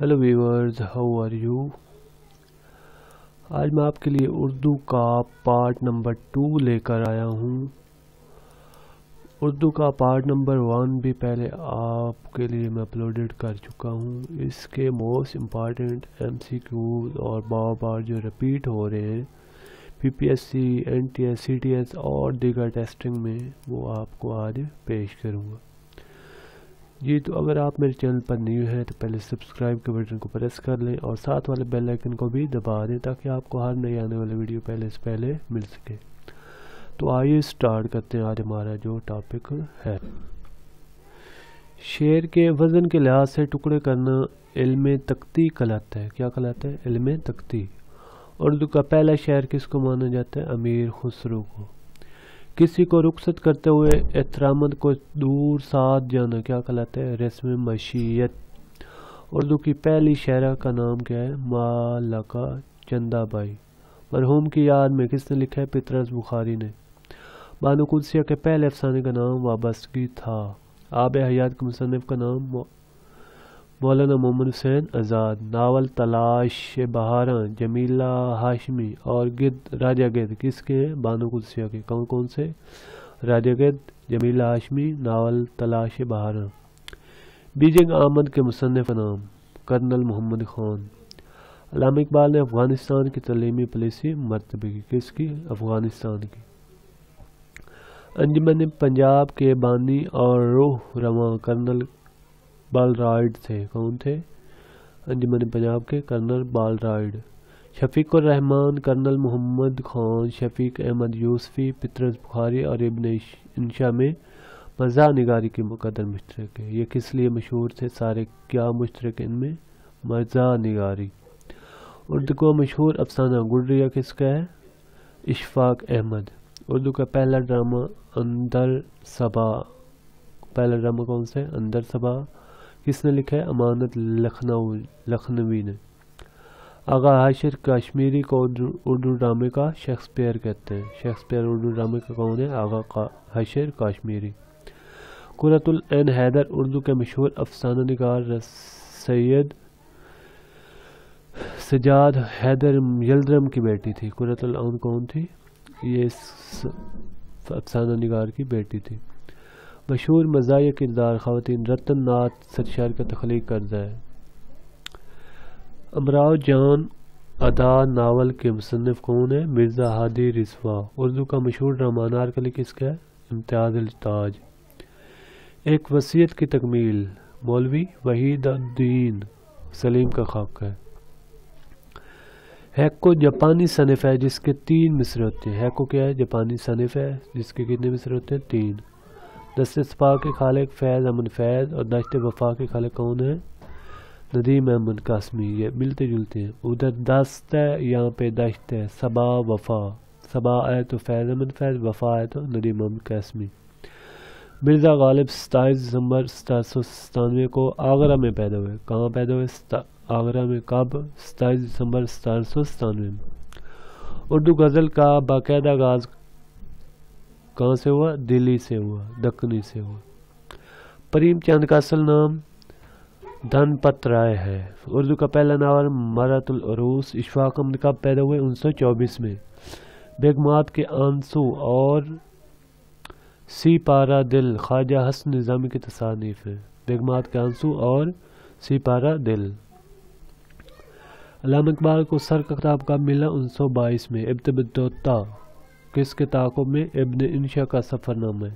Hello viewers how are you آج میں آپ کے لیے اردو کا پارٹ نمبر ٹو لے کر آیا ہوں۔ اردو کا پارٹ نمبر ون بھی پہلے آپ کے لیے میں اپلوڈڈ کر چکا ہوں۔ اس کے most important M C Qs اور بار بار جو رپیٹ ہو رہے ہیں P P S C N T S C T S اور دیگر ٹیسٹنگ میں وہ آپ کو آج پیش کروں گا۔ جی تو اگر آپ میرے چینل پر نیو ہیں تو پہلے سبسکرائب کے بٹن کو پریس کر لیں اور ساتھ والے بیل آئکن کو بھی دبا دیں تاکہ آپ کو ہر نئی آنے والے ویڈیو پہلے سے پہلے مل سکے۔ تو آئیے سٹارٹ کرتے ہیں آج ہمارا جو ٹاپک ہے۔ شیر کے وزن کے لحاظ سے ٹکڑے کرنا علم تختی کہلاتا ہے۔ کیا کہلاتا ہے؟ علم تختی۔ اردو کا پہلا شعر کس کو مانا جاتا ہے؟ امیر خسرو کو۔ کسی کو رخصت کرتے ہوئے احترامت کو دور ساتھ جانا، کیا کہلاتا ہے؟ رسم مشیت اردو کی پہلی شعرہ کا نام کیا ہے؟ مالکا چندہ بائی۔ مرحوم کی یاد میں کس نے لکھا ہے؟ پترس بخاری نے۔ بانو قدسیہ کے پہلے افسانے کا نام وابستگی تھا۔ آب حیات کے مصنف کا نام مولانا محمد حسین آزاد، ناول تلاش بہاراں جمیلہ ہاشمی اور گد راجہ گد، کس کے؟ ہیں بانو قدسیہ کے۔ کون کون سے؟ راجہ گد، جمیلہ ہاشمی، ناول تلاش بہاراں بیجنگ آمد کے مصنف نام، کرنل محمد خان۔ علامہ اقبال نے افغانستان کی تعلیمی پالیسی مرتبہ کی۔ کس کی؟ افغانستان کی۔ انجمن پنجاب کے بانی اور روح رواں کرنل بال رائڈ تھے۔ کون تھے؟ ہاں جی، انجمن پنجاب کے کرنل بال رائڈ شفیق الرحمان کرنل محمد خان، شفیق احمد یوسفی، پترس بخاری اور ابن انشا میں مزہ نگاری کی مقدر مشترک ہے یہ کس لیے مشہور تھے؟ سارے کیا مشترک ان میں؟ مزہ نگاری۔ اردو کو مشہور افسانہ گڈریا کس کا ہے؟ اشفاق احمد۔ اردو کا پہلا ڈرامہ اندر صبا پہلا ڈرامہ کون سے اندر صبا کس نے لکھا ہے؟ امانت لکھنؤ، لکھنوی نے۔ آغا حاشر کشمیری کو اردو ڈرامے کا شیکسپیئر کہتے ہیں۔ شیکسپیئر اردو ڈرامے کا کون ہے؟ آغا حاشر کشمیری قرۃ العین حیدر اردو کے مشہور افسانہ نگار سید سجاد حیدر یلدرم کی بیٹی تھی۔ قرۃ العین کون تھی؟ یہ افسانہ نگار کی بیٹی تھی۔ مشہور مزاحیہ کردار خواتین رتن ناتھ سرشار کا تخلیق کردہ ہے امراؤ جان ادا ناول کے مصنف کون ہے مرزا ہادی رسوا۔ اردو کا مشہور ڈرامہ انارکلی کس کا ہے؟ امتیاز التاج۔ ایک وصیت کی تکمیل۔ مولوی وحید الدین سلیم کا خاک ہے۔ ہیکو جاپانی صنف ہے جس کے تین مصر ہوتے ہیں۔ ہیکو کیا ہے؟ جاپانی صنف ہے جس کے کتنے مصر ہوتے ہیں؟ تین۔ دست صفا کے خالق فیض امن فیض اور دشت وفا کے خالق کون ہیں؟ ندیم احمد قاسمی، یہ ملتے جلتے ہیں۔ ادھر دست ہے، یہاں پہ دشت ہے۔ صبا وفا صبا آئے تو فیض امن، فیض وفا آئے تو ندیم احمد قاسمی۔ مرزا غالب ستائیس دسمبر ستائیس سو ستانوے کو آگرہ میں پیدا ہوئے۔ کہاں پیدا ہوئے؟ آگرہ میں کب؟ ستائیس دسمبر ستائیس سو ستانوے میں۔ اردو غزل کا باقاعدہ آغاز کہاں سے ہوا؟ دلی سے ہوا، دکنی سے ہوا۔ پریم چاند کا اصل نام دھن پت رائے ہے۔ اردو کا پہلا ناول مرات العروس اشفاق امن کب پیدا ہوئے انیس سو چوبیس میں۔ بیگمات کے آنسو اور سی پارا دل خواجہ حسن نظامی کی تصانیف ہے۔ بیگمات کے آنسو اور سی پارا دل۔ علامہ اقبال کو سر کا خطاب کب ملا؟ انیس سو بائیس میں۔ ابتبتا کس کے تعاقب میں؟ ابن انشا کا سفر نامہ ہے۔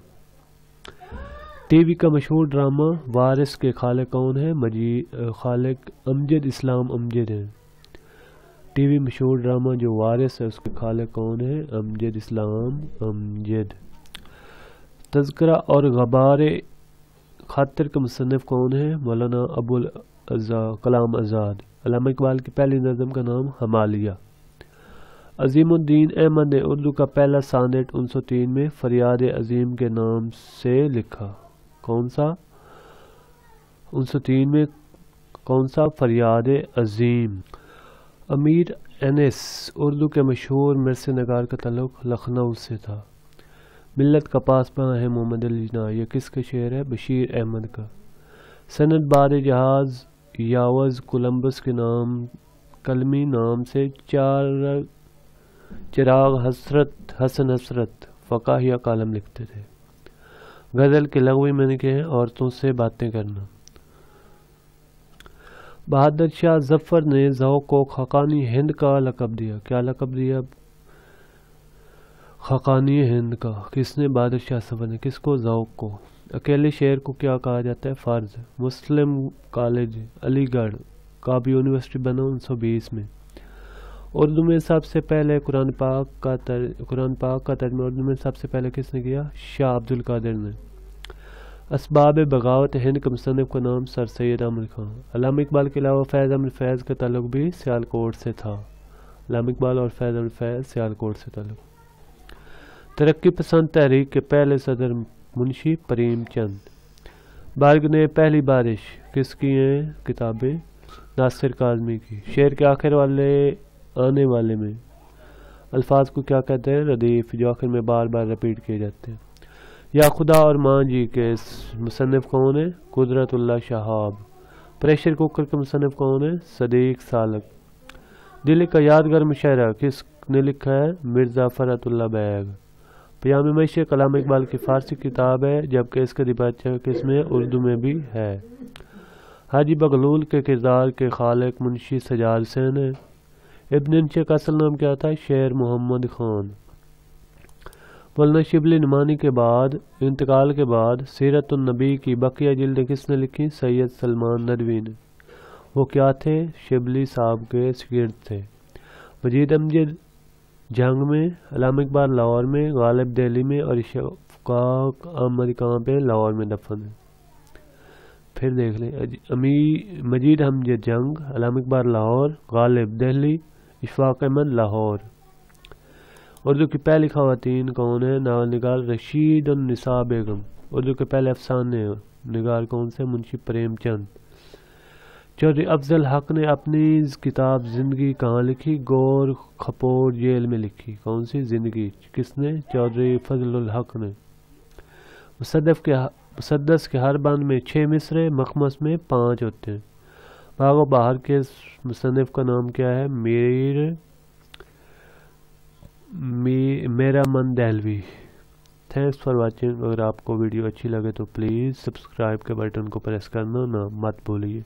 ٹی وی کا مشہور ڈرامہ وارث کے خالق کون ہے؟ مجید خالق امجد، اسلام امجد ہیں۔ ٹی وی مشہور ڈرامہ جو وارث ہے، اس کے خالق کون ہے امجد، اسلام امجد۔ تذکرہ اور غبار خاطر کا مصنف کون ہے مولانا ابو کلام آزاد۔ علامہ اقبال کی پہلی نظم کا نام ہمالیہ۔ عظیم الدین احمد نے اردو کا پہلا سانٹ انیس سو تین میں فریاد عظیم کے نام سے لکھا۔ کون سا؟ انیس سو تین میں کون سا فریاد عظیم؟ امیر انس اردو کے مشہور مرس نگار کا تعلق لکھنؤ سے تھا۔ ملت کا پاسباں ہے محمد علی جناح، یہ کس کا شعر ہے؟ بشیر احمد کا۔ سند بار جہاز یاوز کولمبس کے نام، کلمی نام سے چار چراغ حسرت، حسن حسرت فقاہیہ کالم لکھتے تھے۔ غزل کے لغوی میں نے کہے عورتوں سے باتیں کرنا۔ بہادر شاہ ظفر نے ذوق کو خقانی ہند کا لقب دیا۔ کیا لقب دیا؟ خقانی ہند کا۔ کس نے بہادر شاہ ظفر نے؟ کس کو؟ ذوق کو۔ اکیلے شعر کو کیا کہا جاتا ہے؟ فرض مسلم کالج، علی گڑھ کا بھی یونیورسٹی بنا انیس سو بیس میں۔ اردو میں سب سے پہلے قرآن پاک کا تر، قرآن پاک کا ترجمہ اردو میں سب سے پہلے کس نے کیا؟ شاہ عبد القادر نے۔ اسباب بغاوت ہند کے مصنف کا نام سر سید احمد خان۔ علامہ اقبال کے علاوہ فیض احمد فیض کا تعلق بھی سیال کوٹ سے تھا۔ علامہ اقبال اور فیض احمد فیض سیال کوٹ سے تعلق۔ ترقی پسند تحریک کے پہلے صدر منشی پریم چند۔ بارگ نے پہلی بارش کس کی ہیں؟ کتابیں ناصر کاظمی کی۔ شعر کے آخر والے آنے والے میں۔ الفاظ کو کیا کہتے ہیں؟ ردیف، جو آخر میں بار بار رپیٹ کیے جاتے ہیں۔ یا خدا اور ماں جی کے مصنف کون ہے قدرت اللہ شہاب۔ پریشر کوکر کے مصنف کون ہے صدیق سالک۔ دلی کا یادگار مشاعرہ، کس نے لکھا ہے؟ مرزا فرت اللہ بیگ۔ پیام معیشت کلام اقبال کی فارسی کتاب ہے، جبکہ اس کا دباچہ کس میں؟ اردو میں بھی ہے۔ حاجی بغلول کے کردار کے خالق منشی سجاد سین ہے ابن انچے کا اصل نام کیا تھا؟ شیر محمد خان۔ مولانا شبلی نمانی کے بعد، انتقال کے بعد سیرت النبی کی بقیہ جلد کس نے لکھی؟ سید سلمان ندوی نے۔ وہ کیا تھے؟ شبلی صاحب کے سگرد تھے۔ مجید امجد جنگ میں علام اقبال لاہور میں، غالب دہلی میں اور اشفاق احمد کہاں پہ؟ لاہور میں دفن ہے پھر دیکھ لیں امی مجید امجد جنگ علام اقبال لاہور، غالب دہلی اشفاق احمد لاہور۔ اردو کی پہلی خواتین کون ہیں؟ ناول نگار رشید النساء بیگم۔ اردو کے پہلے افسانے نگار کون سے؟ منشی پریم چند۔ چودھری افضل حق نے اپنی کتاب زندگی کہاں لکھی؟ گور کھپور جیل میں لکھی۔ کون سی؟ زندگی۔ کس نے؟ چودھری فضل الحق نے۔ مصدف کے مسدس کے ہر بند میں چھ مصرے مخمس میں پانچ ہوتے ہیں۔ باغ و باہر کے مصنف کا نام کیا ہے؟ میر میرا من دہلوی۔ تھینکس فار واچنگ اگر آپ کو ویڈیو اچھی لگے تو پلیز سبسکرائب کے بٹن کو پریس کرنا نہ مت بھولیے۔